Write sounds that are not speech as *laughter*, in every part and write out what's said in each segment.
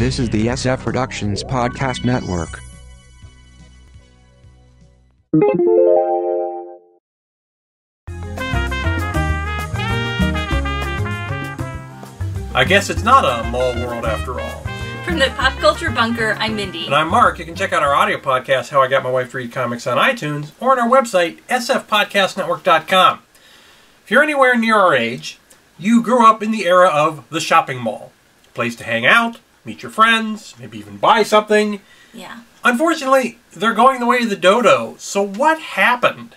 This is the SF Productions Podcast Network. I guess it's not a mall world after all. From the Pop Culture Bunker, I'm Mindy. And I'm Mark. You can check out our audio podcast, How I Got My Wife to Read Comics, on iTunes or on our website, sfpodcastnetwork.com. If you're anywhere near our age, you grew up in the era of the shopping mall. Place to hang out, meet your friends, maybe even buy something. Yeah. Unfortunately, they're going the way of the dodo. So what happened?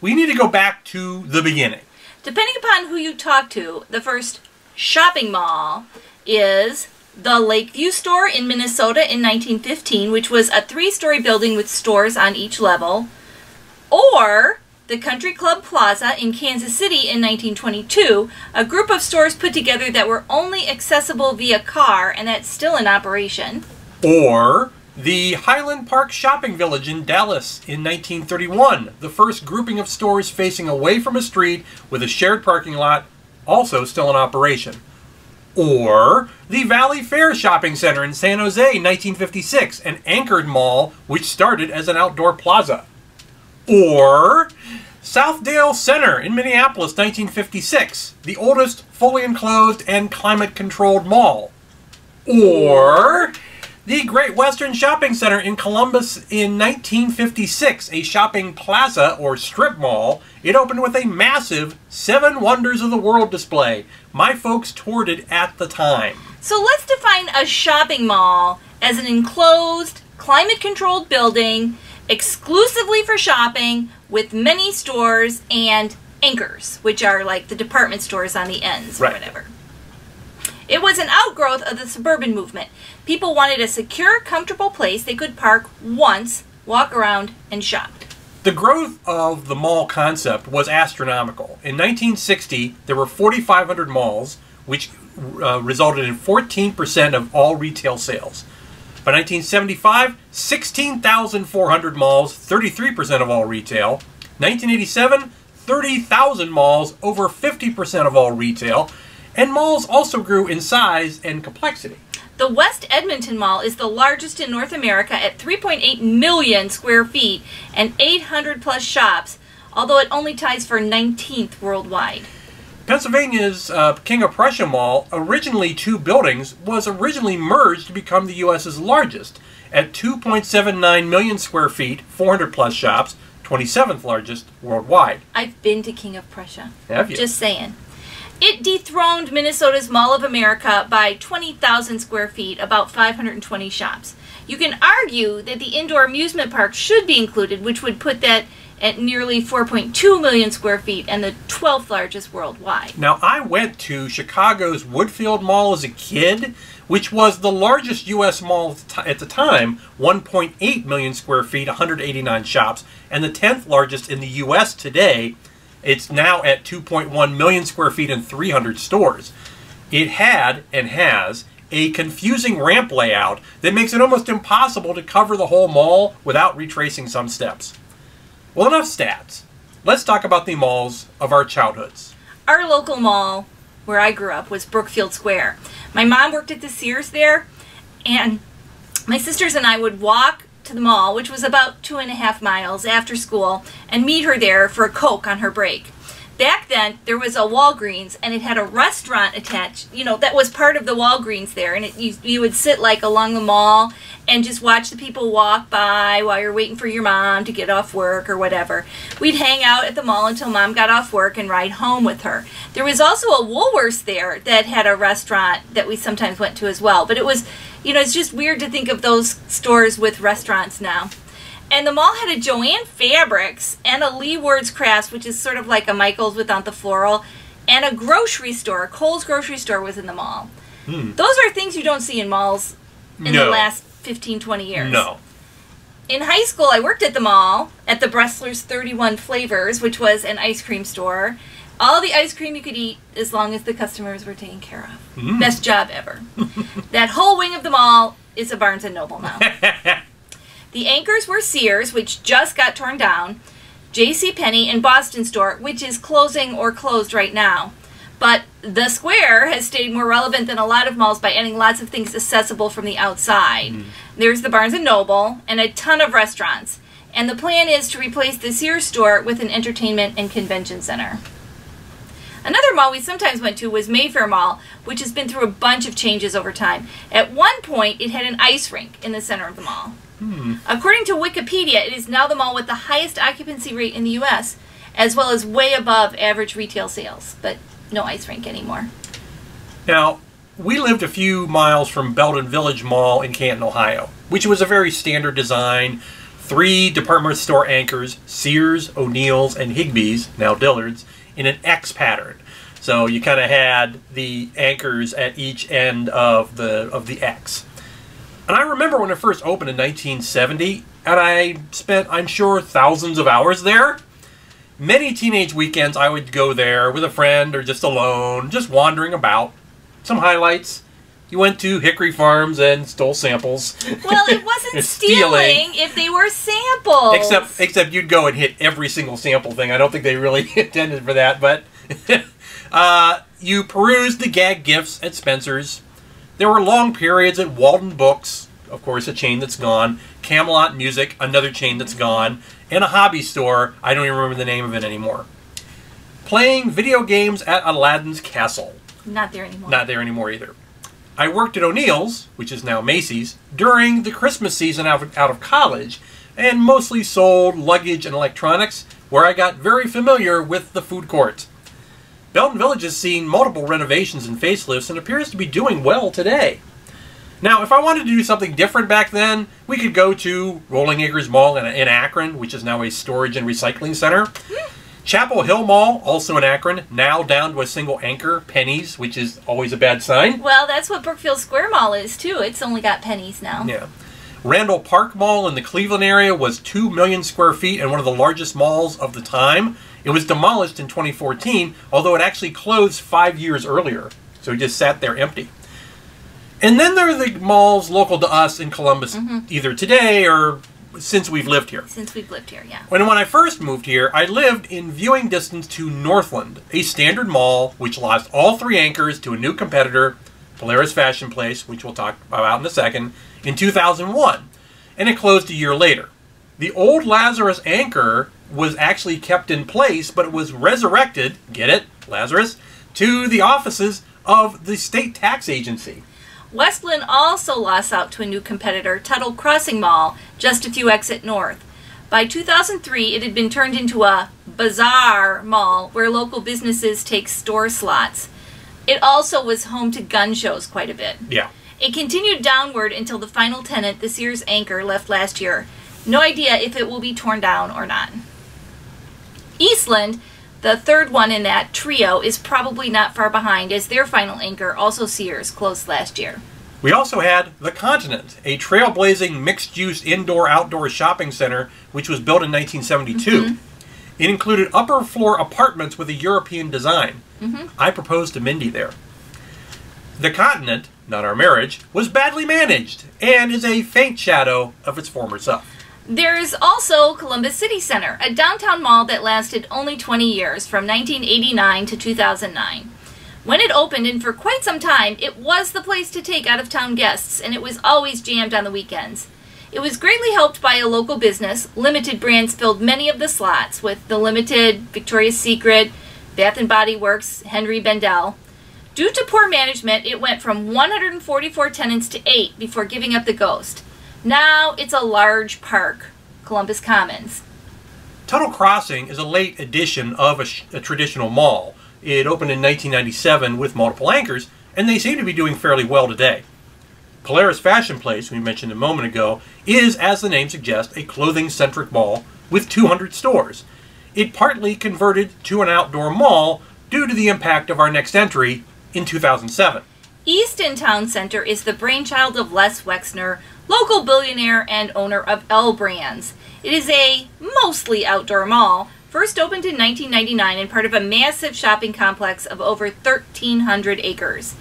We need to go back to the beginning. Depending upon who you talk to, the first shopping mall is the Lakeview store in Minnesota in 1915, which was a three story building with stores on each level, or the Country Club Plaza in Kansas City in 1922, a group of stores put together that were only accessible via car, and that's still in operation. Or the Highland Park Shopping Village in Dallas in 1931, the first grouping of stores facing away from a street with a shared parking lot, also still in operation. Or the Valley Fair Shopping Center in San Jose, 1956, an anchored mall which started as an outdoor plaza. Or Southdale Center in Minneapolis, 1956, the oldest fully enclosed and climate controlled mall. Or the Great Western Shopping Center in Columbus in 1956, a shopping plaza or strip mall. It opened with a massive Seven Wonders of the World display. My folks toured it at the time. So let's define a shopping mall as an enclosed, climate controlled building exclusively for shopping with many stores and anchors, which are like the department stores on the ends or whatever. It was an outgrowth of the suburban movement. People wanted a secure, comfortable place they could park once, walk around, and shop. The growth of the mall concept was astronomical. In 1960, there were 4,500 malls, which uh, resulted in 14% of all retail sales. By 1975, 16,400 malls, 33% of all retail. 1987, 30,000 malls, over 50% of all retail. And malls also grew in size and complexity. The West Edmonton Mall is the largest in North America at 3.8 million square feet and 800 plus shops, although it only ties for 19th worldwide. Pennsylvania's uh, King of Prussia Mall, originally two buildings, was originally merged to become the U.S.'s largest at 2.79 million square feet, 400 plus shops, 27th largest worldwide. I've been to King of Prussia. Have you? Just saying. It dethroned Minnesota's Mall of America by 20,000 square feet, about 520 shops. You can argue that the indoor amusement park should be included, which would put that at nearly 4.2 million square feet and the 12th largest worldwide. Now, I went to Chicago's Woodfield Mall as a kid, which was the largest U.S. mall at the time, 1.8 million square feet, 189 shops, and the 10th largest in the U.S. today. It's now at 2.1 million square feet and 300 stores. It had and has a confusing ramp layout that makes it almost impossible to cover the whole mall without retracing some steps. Well, enough stats. Let's talk about the malls of our childhoods. Our local mall, where I grew up, was Brookfield Square. My mom worked at the Sears there, and my sisters and I would walk to the mall, which was about two and a half miles after school, and meet her there for a Coke on her break. Back then, there was a Walgreens, and it had a restaurant attached. You know, that was part of the Walgreens there, and it, you, you would sit like along the mall and just watch the people walk by while you're waiting for your mom to get off work or whatever. We'd hang out at the mall until mom got off work and ride home with her. There was also a Woolworths there that had a restaurant that we sometimes went to as well, but it was, you know, it's just weird to think of those stores with restaurants now. And the mall had a Jo-Ann Fabrics and a Leewards Crafts, which is sort of like a Michael's without the floral, and a grocery store. Kohl's grocery store was in the mall. Hmm. Those are things you don't see in malls in the last 15, 20 years. No. In high school, I worked at the mall at the Bresler's 31 Flavors, which was an ice cream store. All the ice cream you could eat as long as the customers were taken care of. Mm. Best job ever. *laughs* that whole wing of the mall is a Barnes and Noble now. *laughs* the anchors were Sears, which just got torn down, J.C. Penney and Boston Store, which is closing or closed right now. But the square has stayed more relevant than a lot of malls by adding lots of things accessible from the outside. Mm-hmm. There's the Barnes and Noble and a ton of restaurants. And the plan is to replace the Sears store with an entertainment and convention center. Another mall we sometimes went to was Mayfair Mall, which has been through a bunch of changes over time. At one point, it had an ice rink in the center of the mall. Hmm. According to Wikipedia, it is now the mall with the highest occupancy rate in the U.S., as well as way above average retail sales, but no ice rink anymore. Now, we lived a few miles from Belden Village Mall in Canton, Ohio, which was a very standard design. Three department store anchors, Sears, O'Neil's, and Higbee's, now Dillard's, in an X pattern. So you kind of had the anchors at each end of the of the X. And I remember when it first opened in 1970, and I spent, I'm sure, thousands of hours there. Many teenage weekends I would go there with a friend or just alone, just wandering about. Some highlights. You went to Hickory Farms and stole samples. Well, it *laughs* wasn't Stealing. stealing if they were samples. Except except you'd go and hit every single sample thing. I don't think they really *laughs* intended for that, but *laughs* uh, you perused the gag gifts at Spencer's. There were long periods at Walden Books, of course, a chain that's gone. Camelot Music, another chain that's gone, and a hobby store. I don't even remember the name of it anymore. Playing video games at Aladdin's Castle. Not there anymore. Not there anymore either. I worked at O'Neil's, which is now Macy's, during the Christmas season out of, out of college, and mostly sold luggage and electronics, where I got very familiar with the food court. Belden Village has seen multiple renovations and facelifts and appears to be doing well today. Now, if I wanted to do something different back then, we could go to Rolling Acres Mall in, in Akron, which is now a storage and recycling center. Hmm. Chapel Hill Mall, also in Akron, now down to a single anchor, Penney's, which is always a bad sign. Well, that's what Brookfield Square Mall is too. It's only got Penney's now. Yeah. Randall Park Mall in the Cleveland area was 2 million square feet and one of the largest malls of the time. It was demolished in 2014, although it actually closed five years earlier. So it just sat there empty. And then there are the malls local to us in Columbus, mm-hmm. either today or since we've lived here. Since we've lived here, yeah. When, when I first moved here, I lived in viewing distance to Northland, a standard mall which lost all three anchors to a new competitor, Polaris Fashion Place, which we'll talk about in a second, in 2001, and it closed a year later. The old Lazarus anchor was actually kept in place, but it was resurrected, get it, Lazarus, to the offices of the state tax agency. Westland also lost out to a new competitor, Tuttle Crossing Mall, just a few exit north. By 2003, it had been turned into a bazaar mall where local businesses take store slots. It also was home to gun shows quite a bit. Yeah. It continued downward until the final tenant, the Sears anchor, left last year. No idea if it will be torn down or not. Eastland, the third one in that trio, is probably not far behind as their final anchor, also Sears, closed last year. We also had The Continent, a trailblazing mixed use indoor outdoor shopping center which was built in 1972. Mm-hmm. It included upper floor apartments with a European design. Mm-hmm. I proposed to Mindy there. The Continent, not our marriage, was badly managed and is a faint shadow of its former self. There's also Columbus City Center, a downtown mall that lasted only 20 years, from 1989 to 2009. When it opened, and for quite some time, it was the place to take out of town guests, and it was always jammed on the weekends. It was greatly helped by a local business. Limited brands filled many of the slots, with The Limited, Victoria's Secret, Bath and Body Works, Henry Bendel. Due to poor management, it went from 144 tenants to 8 before giving up the ghost. Now it's a large park, Columbus Commons. Tuttle Crossing is a late addition of a, sh- a traditional mall. It opened in 1997 with multiple anchors, and they seem to be doing fairly well today. Polaris Fashion Place, we mentioned a moment ago, is, as the name suggests, a clothing centric mall with 200 stores. It partly converted to an outdoor mall due to the impact of our next entry in 2007. Easton Town Center is the brainchild of Les Wexner, local billionaire and owner of L Brands. It is a mostly outdoor mall, first opened in 1999 and part of a massive shopping complex of over 1,300 acres.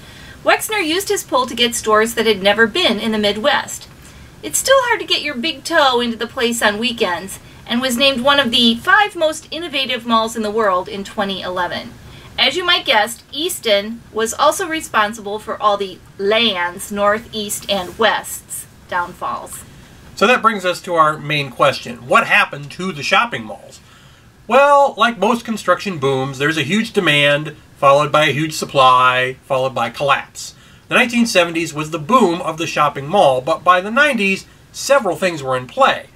Wexner used his pull to get stores that had never been in the Midwest. It's still hard to get your big toe into the place on weekends and was named one of the five most innovative malls in the world in 2011. As you might guess, Easton was also responsible for all the lands, north, east, and west's downfalls. So that brings us to our main question. What happened to the shopping malls? Well, like most construction booms, there's a huge demand, followed by a huge supply, followed by collapse. The 1970s was the boom of the shopping mall, but by the 90s, several things were in play.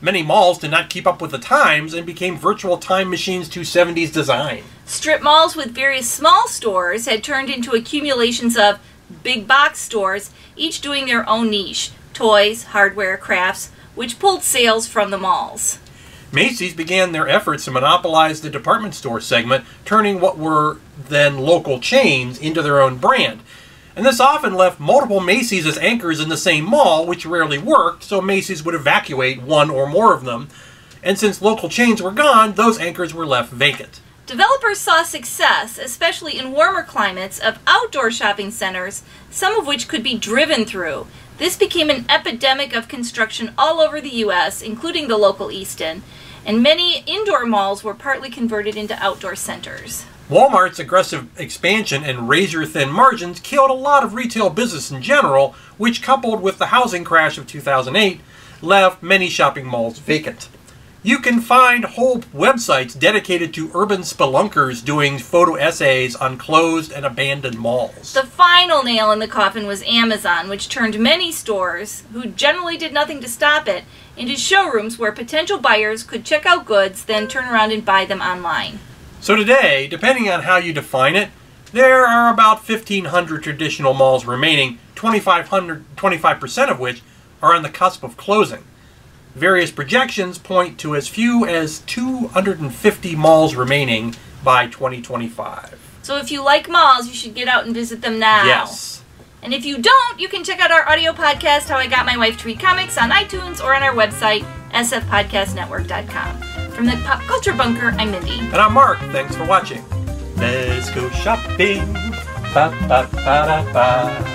Many malls did not keep up with the times and became virtual time machines to 70s design. Strip malls with various small stores had turned into accumulations of big box stores, each doing their own niche toys, hardware, crafts, which pulled sales from the malls. Macy's began their efforts to monopolize the department store segment, turning what were then local chains into their own brand. And this often left multiple Macy's as anchors in the same mall, which rarely worked, so Macy's would evacuate one or more of them. And since local chains were gone, those anchors were left vacant. Developers saw success, especially in warmer climates, of outdoor shopping centers, some of which could be driven through. This became an epidemic of construction all over the U.S., including the local Easton, and many indoor malls were partly converted into outdoor centers. Walmart's aggressive expansion and razor thin margins killed a lot of retail business in general, which, coupled with the housing crash of 2008, left many shopping malls vacant. You can find whole websites dedicated to urban spelunkers doing photo essays on closed and abandoned malls. The final nail in the coffin was Amazon, which turned many stores, who generally did nothing to stop it, into showrooms where potential buyers could check out goods, then turn around and buy them online. So today, depending on how you define it, there are about 1,500 traditional malls remaining, 2,500, 25% of which are on the cusp of closing. Various projections point to as few as 250 malls remaining by 2025. So if you like malls, you should get out and visit them now. Yes. And if you don't, you can check out our audio podcast, How I Got My Wife to Read Comics, on iTunes or on our website, sfpodcastnetwork.com. From the Pop Culture Bunker, I'm Mindy. And I'm Mark. Thanks for watching. Let's go shopping. Ba, ba, ba, da, ba.